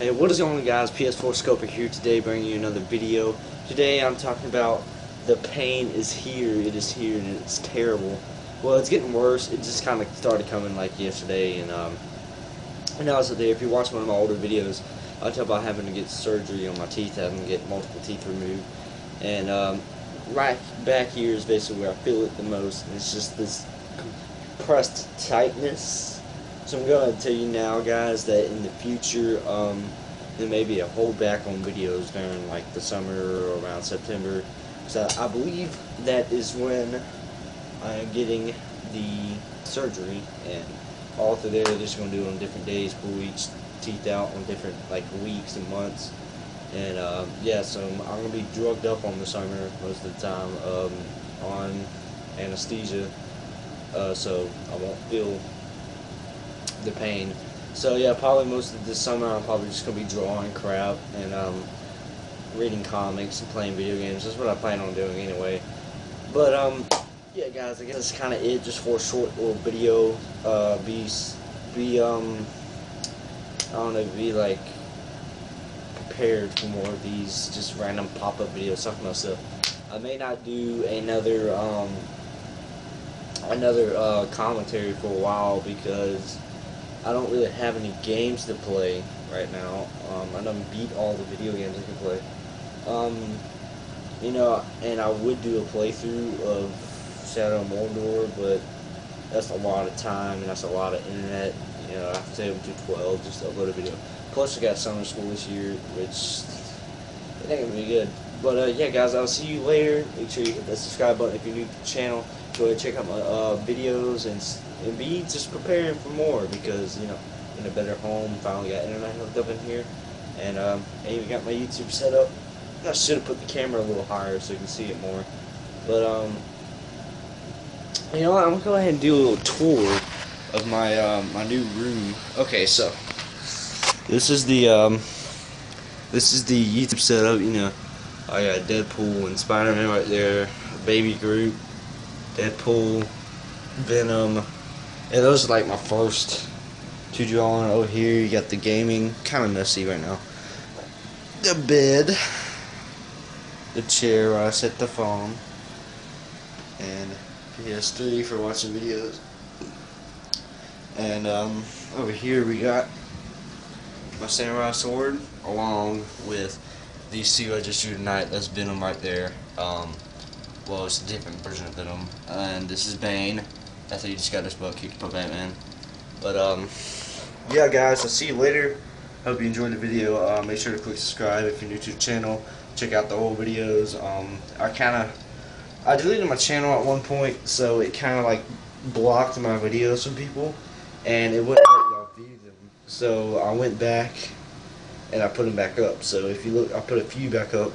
Hey, what is going on guys? PS4 Scoper here today bringing you another video. Today I'm talking about the pain is here, it is here, and it's terrible. Well, it's getting worse. It just kind of started coming like yesterday, and um, and also there, if you watch one of my older videos, I talk about having to get surgery on my teeth, having to get multiple teeth removed. And um, right back here is basically where I feel it the most, and it's just this compressed tightness so I'm going to tell you now, guys, that in the future, um, there may be a hold back on videos during like the summer or around September. So I believe that is when I'm getting the surgery, and all through there, they're just going to do it on different days, pull each teeth out on different like weeks and months. And um, yeah, so I'm going to be drugged up on the summer most of the time um, on anesthesia, uh, so I won't feel the pain. So yeah, probably most of this summer I'm probably just gonna be drawing crap and um, reading comics and playing video games. That's what I plan on doing anyway. But um, yeah, guys, I guess that's kind of it. Just for a short little video. Uh, be be um, I don't know, be like prepared for more of these just random pop-up videos talking about stuff. I may not do another um another uh, commentary for a while because I don't really have any games to play right now. Um, I don't beat all the video games I can play. Um, you know, and I would do a playthrough of Shadow of Mordor, but that's a lot of time and that's a lot of internet. You know, I have to to 12 just to upload a video. Plus, I got summer school this year, which I think gonna be good. But uh, yeah, guys, I'll see you later. Make sure you hit that subscribe button if you're new to the channel. Go ahead and check out my uh, videos and and be just preparing for more because you know in a better home. Finally got internet hooked up in here, and um, I even got my YouTube set up. I should have put the camera a little higher so you can see it more, but um, you know what? I'm gonna go ahead and do a little tour of my um, my new room. Okay, so this is the um, this is the YouTube setup. You know, I got Deadpool and Spider-Man right there, Baby Groot, Deadpool, Venom. And those are like my first two drawing over here. You got the gaming, kind of messy right now. The bed, the chair where I set the phone, and PS3 for watching videos. And um, over here we got my samurai sword along with these two I just drew tonight. That's Venom right there. Um, well, it's a different version of Venom. And this is Bane. I thought you just got this book, kicked put Batman. But um, yeah, guys, I'll see you later. Hope you enjoyed the video. Uh, make sure to click subscribe if you're new to the channel. Check out the old videos. Um, I kind of I deleted my channel at one point, so it kind of like blocked my videos from people, and it wouldn't let y'all view them. So I went back and I put them back up. So if you look, I put a few back up.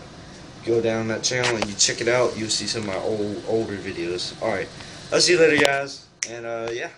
Go down that channel and you check it out. You'll see some of my old older videos. All right, I'll see you later, guys. And uh, yeah.